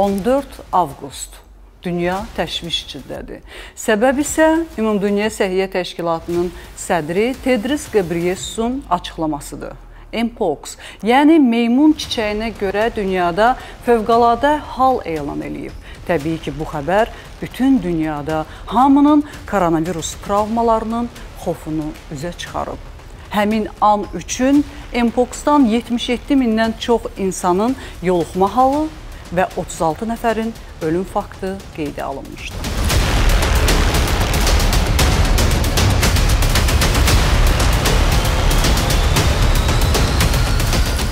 14 avqust dünya təşviş içindədir. Səbəb isə Ümumdünya Səhiyyə Təşkilatının sədri Tedros Ghebreyesus-un açıqlamasıdır. Mpox, yəni meymun çiçəyinə görə dünyada fövqəladə hal elan eləyib. Təbii ki, bu xəbər bütün dünyada hamının koronavirus travmalarının xofunu üzə çıxarıb. Həmin an üçün Mpox-dan 77 mindən çox insanın yoluxma halı və 36 nəfərin ölüm faktı qeydə alınmışdır.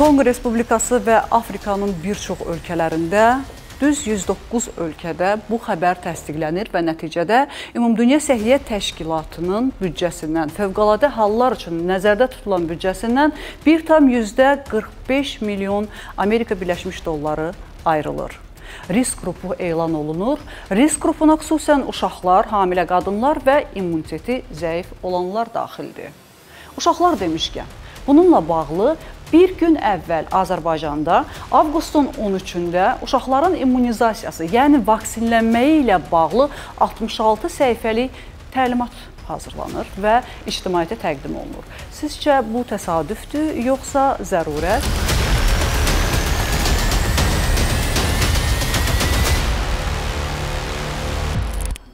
Konqo Respublikası və Afrikanın bir çox ölkələrində Düz 109 ölkədə bu xəbər təsdiqlənir və nəticədə Ümumdünya Səhiyyə Təşkilatının büdcəsindən, fövqəladə hallar üçün nəzərdə tutulan büdcəsindən 1,45 milyon Amerika Birləşmiş dolları ayrılır risk qrupu elan olunur. Risk qrupuna xüsusən uşaqlar, hamilə qadınlar və immuniteti zəif olanlar daxildir. Uşaqlar demişkən, bununla bağlı Bir gün əvvəl Azərbaycanda avqustun 13-də uşaqların immunizasiyası, yəni vaksinlənməyi ilə bağlı 66 səhifəlik təlimat hazırlanır və ictimaiyyətə təqdim olunur. Sizcə bu təsadüfdür, yoxsa zərurət?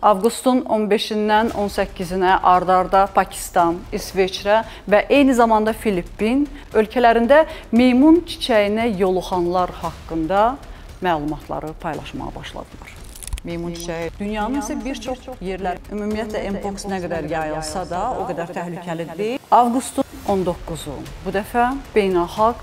Avqustun 15-dən 18-nə ardarda Pakistan, İsveçrə və eyni zamanda Filippin ölkələrində meymun çiçəyinə yoluxanlar haqqında məlumatları paylaşmağa başladılar. Meymun çiçəyi dünyanın isə bir çox yerlər, ümumiyyətlə mpox nə qədər yayılsa da, o qədər təhlükəli deyil. Avqustun 19-u bu dəfə beynəlxalq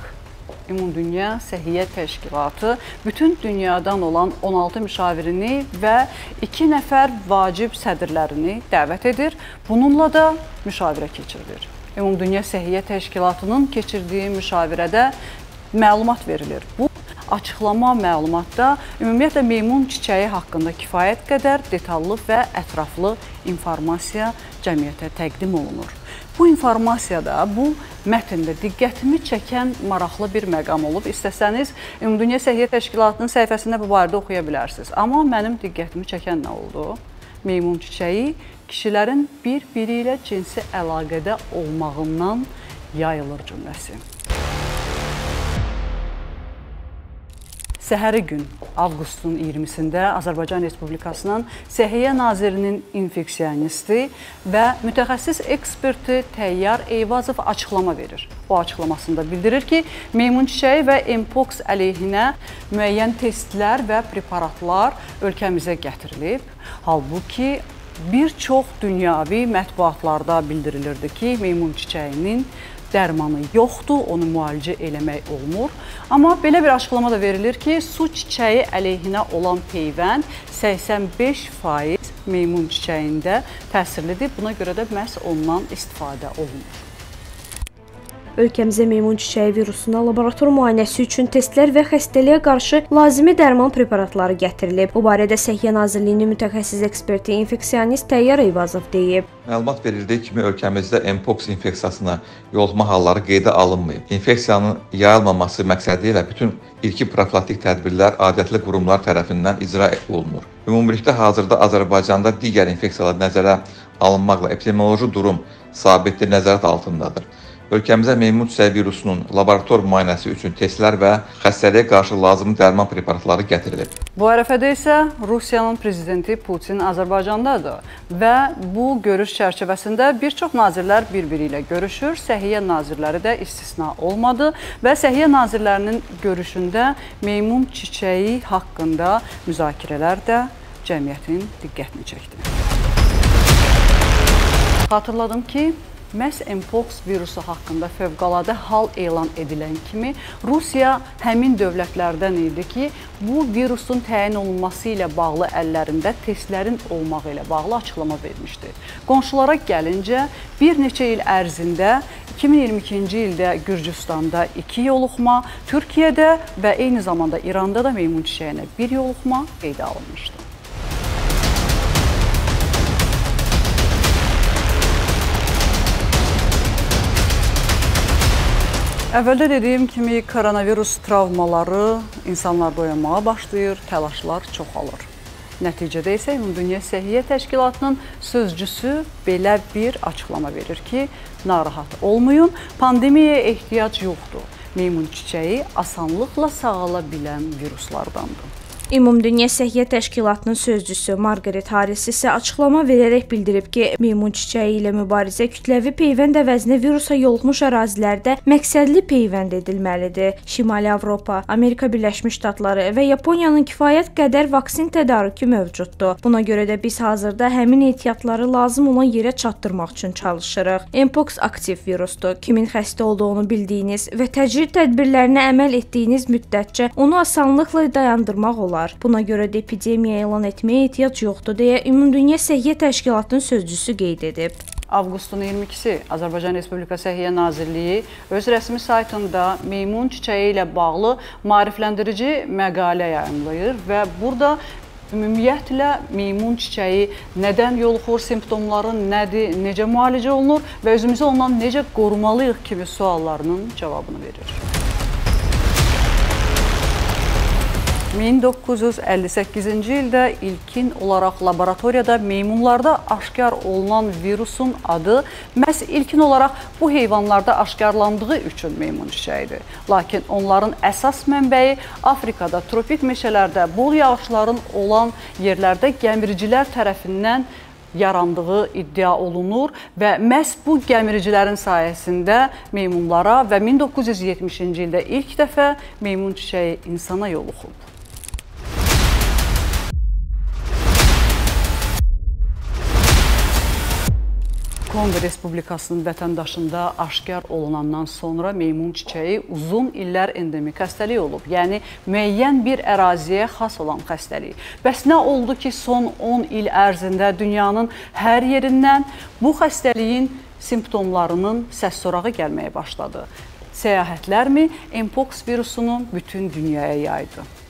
Ümumdünya Səhiyyə Təşkilatı bütün dünyadan olan 16 müşavirini və 2 nəfər vacib sədrlərini dəvət edir. Bununla da müşavirə keçirilir. Ümumdünya Səhiyyə Təşkilatının keçirdiyi müşavirədə məlumat verilir. Bu açıqlama məlumatda ümumiyyətlə meymun çiçəyi haqqında kifayət qədər detallı və ətraflı informasiya cəmiyyətə təqdim olunur. Bu informasiyada, bu mətndə diqqətimi çəkən maraqlı bir məqam olub. İstəsəniz Ümumdünya Səhiyyə Təşkilatının səhifəsində bu barədə oxuya bilərsiniz. Amma mənim diqqətimi çəkən nə oldu? Meymun çiçəyi kişilərin bir-biri ilə cinsi əlaqədə olmağından yayılır cümləsi. Səhəri gün avqustun 20-sində Azərbaycan Respublikasının Səhiyyə Nazirinin infeksionisti və mütəxəssis eksperti Təyyar Eyvazov açıqlama verir. O açıqlamasında bildirir ki, meymun çiçəyi və mpox əleyhinə müəyyən testlər və preparatlar ölkəmizə gətirilib. Halbuki bir çox dünyavi mətbuatlarda bildirilirdi ki, meymun çiçəyinin dərmanı yoxdur, onu müalicə eləmək olmur. Amma belə bir açıqlama da verilir ki, su çiçəyi əleyhinə olan peyvənd 85% meymun çiçəyində təsirlidir. Buna görə də məhz ondan istifadə olunur. Ölkəmizə meymun çiçəyi virusuna laborator müayinəsi üçün testlər və xəstəliyə qarşı lazımi dərman preparatları gətirilib. Bu barədə Səhiyyə Nazirliyinin mütəxəssis eksperti infeksionist Təyyar Eyvazov deyib. Məlumat verildiyi kimi ölkəmizdə mpox infeksiyasına yoluxma halları qeydə alınmayıb. İnfeksiyanın yayılmaması məqsədi ilə bütün ilki profilaktik tədbirlər aidiyyatlı qurumlar tərəfindən icra olunur. Ümumilikdə hazırda Azərbaycanda digər infeksiyalar nəzərə alınmaqla epidemioloji durum sabitdir, nəzarət altındadır. Ölkəmizə meymun çiçəyi virusunun laborator müayinəsi üçün testlər və xəstəliyə qarşı lazımi dərman preparatları gətirilib. Bu ərəfədə isə Rusiyanın prezidenti Putin Azərbaycandadır və bu görüş çərçivəsində bir çox nazirlər bir-biri ilə görüşür. Səhiyyə nazirləri də istisna olmadı və səhiyyə nazirlərinin görüşündə meymun çiçəyi haqqında müzakirələr də cəmiyyətin diqqətini çəkdi. Xatırladım ki, Məhz mpox virusu haqqında fövqəladə hal elan edilən kimi Rusiya həmin dövlətlərdən idi ki, bu virusun təyin olunması ilə bağlı əllərində testlərin olmağı ilə bağlı açıqlama vermişdi. Qonşulara gəlincə, bir neçə il ərzində 2022-ci ildə Gürcüstanda 2 yoluxma, Türkiyədə və eyni zamanda İranda da meymun çiçəyinə 1 yoluxma qeydə alınmışdı. Əvvəldə dediyim kimi koronavirus travmaları insanlarda oyanmağa başlayır, təlaşlar çoxalır. Nəticədə isə Ümumdünya Səhiyyə Təşkilatının sözcüsü belə bir açıqlama verir ki, narahat olmayın, pandemiyaya ehtiyac yoxdur. Meymun çiçəyi asanlıqla sağala bilən viruslardandır. Ümumdünya Səhiyyə Təşkilatının sözçüsü Margaret Harris isə açıqlama verərək bildirib ki, meymun çiçəyi ilə mübarizə kütləvi peyvənd əvəzinə virusa yoluxmuş ərazilərdə məqsədli peyvənd edilməlidir. Şimali Avropa, Amerika Birləşmiş Ştatları və Yaponiyanın kifayət qədər vaksin tədarükü mövcuddur. Buna görə də biz hazırda həmin ehtiyatları lazım olan yerə çatdırmaq üçün çalışırıq. Mpox aktiv virusdur. Kimin xəstə olduğunu bildiyiniz və təcrid tədbirlərinə əməl etdiyiniz müddətcə onu asanlıqla dayandırmaq olar var. Buna görə də epidemiya elan etməyə ehtiyac yoxdur deyə Ümumdünya Səhiyyə Təşkilatının sözçüsü qeyd edib. Avqustun 22-si Azərbaycan Respublika Səhiyyə Nazirliyi öz rəsmi saytında meymun çiçəyi ilə bağlı maarifləndirici məqalə yayımlayır və burada ümumiyyətlə meymun çiçəyi nədən yoluxur, simptomları nədir, necə müalicə olunur və özümüzü ondan necə qorumalıyıq kimi suallarının cavabını verir. 1958-ci ildə ilkin olaraq laboratoriyada meymunlarda aşkar olunan virusun adı məhz ilkin olaraq bu heyvanlarda aşkarlandığı üçün meymun çiçəyidir. Lakin onların əsas mənbəyi Afrikada tropik meşələrdə bol yağışların olan yerlərdə gəmiricilər tərəfindən yarandığı iddia olunur və məhz bu gəmiricilərin sayəsində meymunlara və 1970-ci ildə ilk dəfə meymun çiçəyi insana yoluxub. Konqo Respublikasının vətəndaşında aşkar olunandan sonra meymun çiçəyi uzun illər endemik xəstəlik olub. Yəni müəyyən bir əraziyə xas olan xəstəlik. Bəs nə oldu ki, son 10 il ərzində dünyanın hər yerindən bu xəstəliyin simptomlarının səs-sorağı gəlməyə başladı? Səyahətlərmi Mpox virusunu bütün dünyaya yaydı?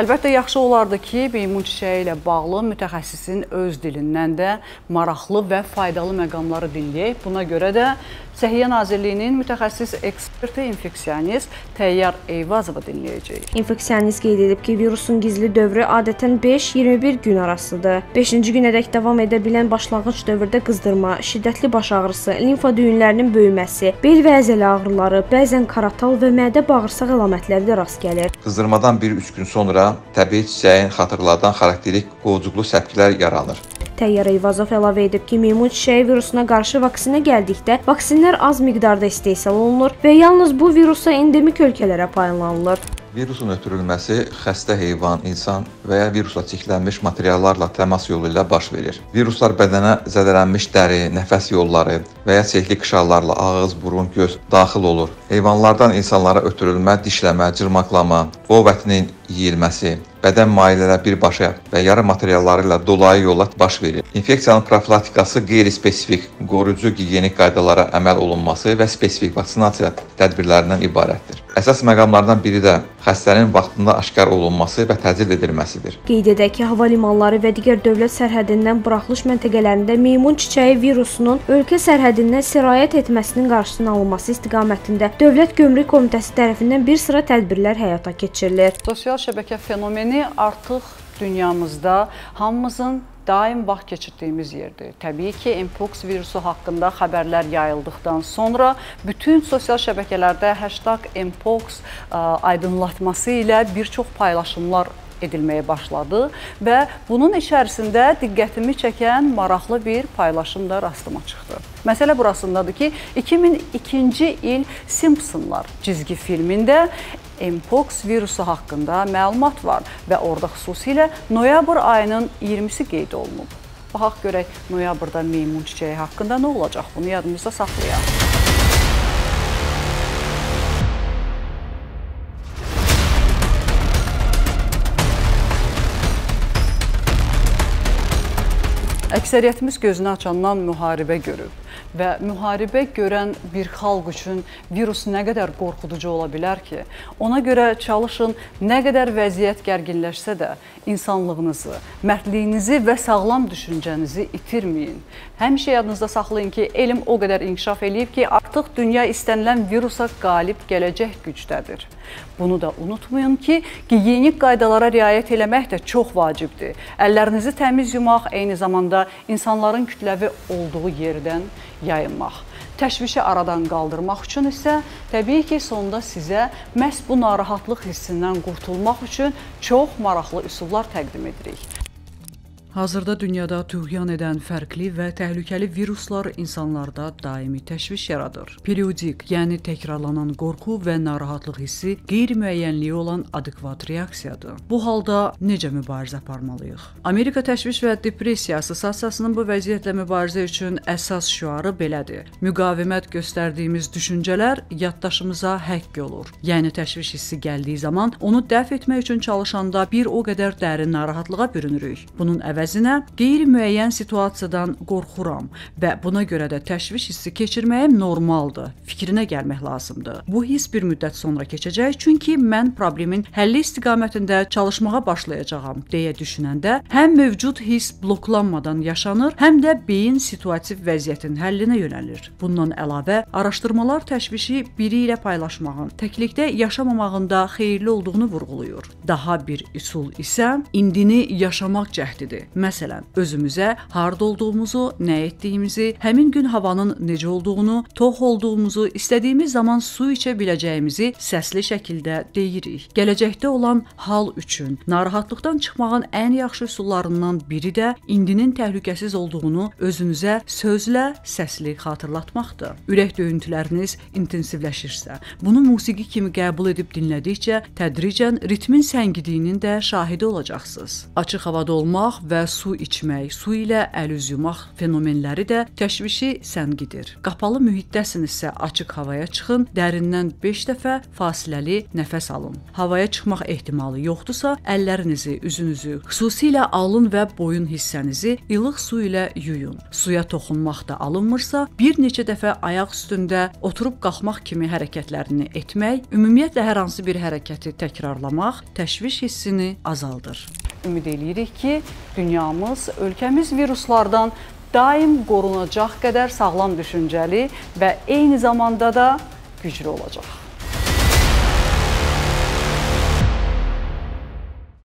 Əlbəttə yaxşı olardı ki, meymun çiçəyi ilə bağlı mütəxəssisin öz dilindən də maraqlı və faydalı məqamları dinləyək. Buna görə də Səhiyyə Nazirliyinin mütəxəssis eksperti infeksionist Təyyar Eyvazova dinləyəcəyik. İnfeksionist qeyd edib ki, virusun gizli dövrü adətən 5-21 gün arasıdır. 5-ci günədək davam edə bilən başlanğıc dövrdə qızdırma, şiddətli baş ağrısı, limfa düyünlərinin böyüməsi, bel və əzələ ağrıları, bəzən karatal və mədə bağırsaq əlamətləri də rast gəlir. Qızdırmadan 1-3 gün sonra təbii çiçəyin xatırladan xarakterik qovucuqlu səpkilər yaranır. Təyyar Eyvazov əlavə edib ki, meymun çiçəyi virusuna qarşı vaksinə gəldikdə vaksinlər az miqdarda istehsal olunur və yalnız bu virusa endemik ölkələrə paylanılır. Virusun ötürülməsi xəstə heyvan, insan və ya virusla çirklənmiş materiallarla təmas yolu ilə baş verir. Viruslar bədənə zədələnmiş dəri, nəfəs yolları və ya çeşidli qışarlarla ağız, burun, göz daxil olur. Heyvanlardan insanlara ötürülmə, dişləmə, cırmaqlama, ov ətinin yeyilməsi, bədən mayeləri birbaşa və yarı materialları ilə dolayı yolla baş verir. İnfeksiyanın profilaktikası qeyri-spesifik, qoruyucu gigiyenik qaydalara əməl olunması və spesifik vaksinasiya tədbirlərindən ibarətdir. Əsas məqamlardan biri də xəstənin vaxtında aşkar olunması və təcrid edilməsidir. Qeyd edək ki, hava limanları və digər dövlət sərhədindən buraxılış məntəqələrində meymun çiçəyi virusunun ölkə sərhədindən sirayət etməsinin qarşısının alınması istiqamətində Dövlət Gömrük Komitəsi tərəfindən bir sıra tədbirlər həyata keçirilir. Sosial şəbəkə fenomeni artıq dünyamızda hamımızın daim vaxt keçirdiyimiz yerdir. Təbii ki, Mpox virusu haqqında xəbərlər yayıldıqdan sonra bütün sosial şəbəkələrdə #mpox aydınlatması ilə bir çox paylaşımlar edilməyə başladı və bunun içərisində diqqətimi çəkən maraqlı bir paylaşım da rastıma çıxdı. Məsələ burasındadır ki, 2002-ci il Simpsonlar cizgi filmində Mpox virusu haqqında məlumat var və orada xüsusilə noyabr ayının 20-si qeyd olunub. Baxaq görək noyabrda meymun çiçəyi haqqında nə olacaq? Bunu yadımızda saxlayaq. Əksəriyyətimiz gözünü açandan müharibə görüb. Və müharibə görən bir xalq üçün virus nə qədər qorxuducu ola bilər ki? Ona görə çalışın nə qədər vəziyyət gərginləşsə də insanlığınızı, mərdliyinizi və sağlam düşüncənizi itirməyin. Həmişə yadınızda saxlayın ki, elm o qədər inkişaf eləyib ki, artıq dünya istənilən virusa qalib gələcək gücdədir. Bunu da unutmayın ki, gigiyenik qaydalara riayət eləmək də çox vacibdir. Əllərinizi təmiz yumaq, eyni zamanda insanların kütləvi olduğu yerdən yayınmaq. Təşvişi aradan qaldırmaq üçün isə təbii ki, sonda sizə məhz bu narahatlıq hissindən qurtulmaq üçün çox maraqlı üsullar təqdim edirik. Hazırda dünyada tüğyan edən fərqli və təhlükəli viruslar insanlarda daimi təşviş yaradır. Periodik, yəni təkrarlanan qorxu və narahatlıq hissi qeyri-müəyyənliyi olan adekvat reaksiyadır. Bu halda necə mübarizə aparmalıyıq? Amerika Təşviş və Depressiya Assosiasiyasının bu vəziyyətlə mübarizə üçün əsas şüarı belədir: Müqavimət göstərdiyimiz düşüncələr yaddaşımıza həkk olur. Yəni təşviş hissi gəldiyi zaman onu dəf etmək üçün çalışanda bir o qədər dərin narahatlığa bürünürük. Bunun əvəzinə əvəzinə qeyri-müəyyən situasiyadan qorxuram və buna görə də təşviş hissi keçirməyim normaldır. Fikrinə gəlmək lazımdır. Bu hiss bir müddət sonra keçəcək, çünki mən problemin həlli istiqamətində çalışmağa başlayacağam deyə düşünəndə həm mövcud hiss bloklanmadan yaşanır, həm də beyin situativ vəziyyətin həllinə yönəlir. Bundan əlavə, araşdırmalar təşvişi biri ilə paylaşmağın təklikdə yaşamamağında xeyirli olduğunu vurğulayır. Daha bir üsul isə indini yaşamaq cəhdidir. Məsələn, özümüzə harda olduğumuzu, nə etdiyimizi, həmin gün havanın necə olduğunu, tox olduğumuzu, istədiyimiz zaman su içə biləcəyimizi səsli şəkildə deyirik. Gələcəkdə olan hal üçün narahatlıqdan çıxmağın ən yaxşı üsullarından biri də indinin təhlükəsiz olduğunu özünüzə sözlə, səsli xatırlatmaqdır. Ürək döyüntüləriniz intensivləşirsə, bunu musiqi kimi qəbul edib dinlədikcə tədricən ritmin səngidiyinin də şahidi olacaqsınız. Açıq havada olmaq və və su içmək, su ilə əl-üz yumaq fenomenləri də təşvişi səngidir. Qapalı mühitdəsinizsə açıq havaya çıxın, dərindən 5 dəfə fasiləli nəfəs alın. Havaya çıxmaq ehtimalı yoxdursa, əllərinizi, üzünüzü, xüsusilə alın və boyun hissənizi ilıq su ilə yuyun. Suya toxunmaq da alınmırsa, bir neçə dəfə ayaq üstündə oturub qalxmaq kimi hərəkətlərini etmək, ümumiyyətlə hər hansı bir hərəkəti təkrarlamaq təşviş hissini azaldır. Ümid eləyirik ki, dünyamız, ölkəmiz viruslardan daim qorunacaq qədər sağlam düşüncəli və eyni zamanda da güclü olacaq.